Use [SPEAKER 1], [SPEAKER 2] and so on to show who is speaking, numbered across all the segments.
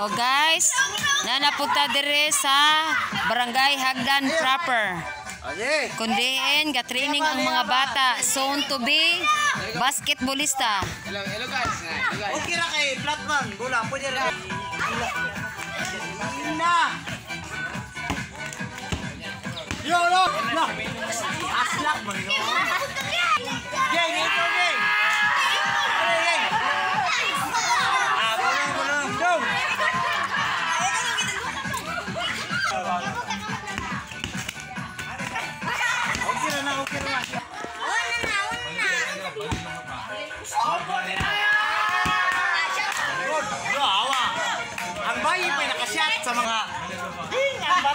[SPEAKER 1] O guys, nanapunta dire sa Barangay Hagdan proper. Kundiin, ga-training ang mga bata. Soon to be basketballista.
[SPEAKER 2] Hello, hello guys.
[SPEAKER 3] Okay ra kay Flatman. Bola, pwede ra. Na. sa mga ding ang what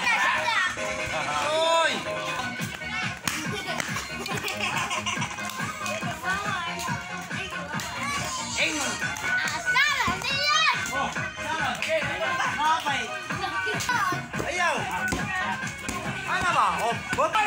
[SPEAKER 3] the hell? Oh, what the ba? Oh, boto.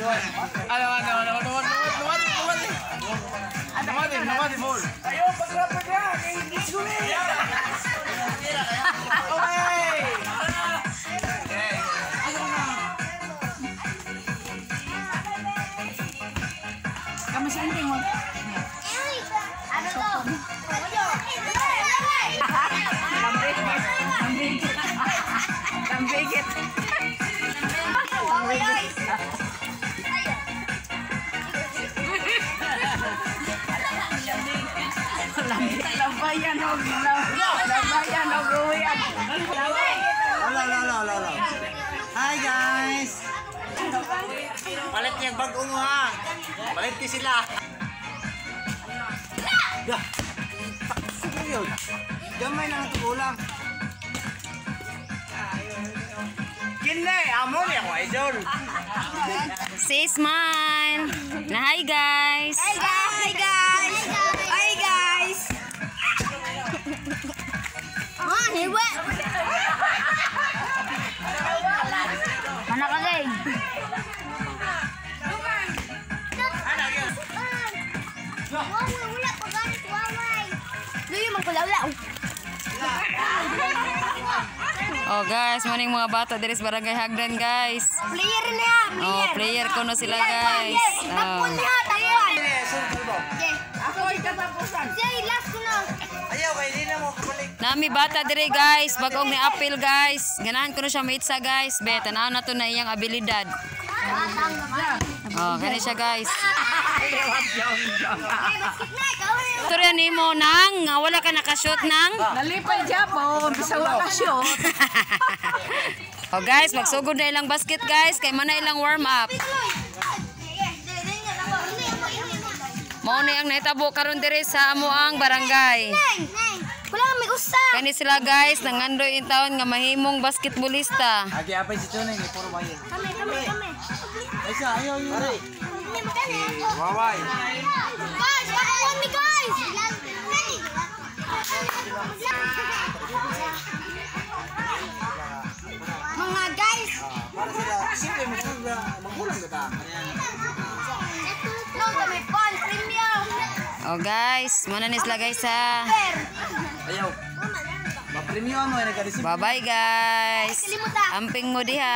[SPEAKER 3] Ano, ano, ano, ano, ano, lumati, lumati. Lumati, lumati, full. Ayo, pagrapag
[SPEAKER 1] na,
[SPEAKER 3] kay English ko
[SPEAKER 1] na. Okay. Kamusta ang tingin?
[SPEAKER 2] Ano
[SPEAKER 3] to? Lambigit.
[SPEAKER 1] Lambigit. Lambigit. Lambigit. Lambayan o lambayan o ruyan.
[SPEAKER 3] Wala, wala, wala, wala. Hi guys! Palit niya bagong mo ha! Palit niya sila! Mo yun! Gamay na ang tugulang! Kinle! Amo niya ko, idol!
[SPEAKER 1] Say smile. Na. Hi guys!
[SPEAKER 4] Hi guys! Hiwa!
[SPEAKER 1] Mana ka gay?
[SPEAKER 4] Waway, wala pa ganit, waway! Luyo, magkulawlaw!
[SPEAKER 1] Oh guys, morning mga bata diri sa Barangay Hagdan guys.
[SPEAKER 4] Player niya!
[SPEAKER 1] Oh, player ko no sila guys. Oh.
[SPEAKER 4] Tapon niya, tapon!
[SPEAKER 3] Eh, sultan mo!
[SPEAKER 4] Ako ay katapusan!
[SPEAKER 1] Nami bata diri guys, bagong ni apil guys. Ganahan ko na siya maitsa guys. Be, tanaw na to na iyang abilidad. Oh, kani siya guys. Turya nimo nang nga wala ka nakashoot nang.
[SPEAKER 5] Nalipay Japon, bisa wala shoot.
[SPEAKER 1] oh guys, magsugod na ilang basket guys kay mana ilang warm up. Mao na ang nahitabo karon diri sa amo ang barangay. Kani sila guys, nangandoy in taon nga mahimong basketballista.
[SPEAKER 3] Agi, apay si Tunay, ni puro bayan.
[SPEAKER 4] Kami, kami, kami!
[SPEAKER 3] Ay, siya, ayaw, yun.
[SPEAKER 4] Hindi magkano ako!
[SPEAKER 3] Waway!
[SPEAKER 4] Guys, kakuha mi guys! Mga guys!
[SPEAKER 3] Para sila, siyempre, magsuga, magbulang ka ta.
[SPEAKER 4] No, kami pan, premium!
[SPEAKER 1] Oh guys, muna ni sila guys ha.
[SPEAKER 3] Ayaw.
[SPEAKER 1] Bye bye guys. Amping mo diha.